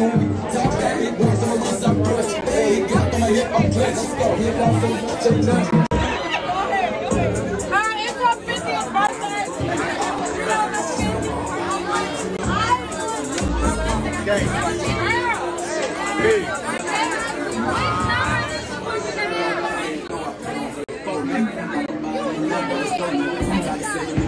I'm glad you start. Hit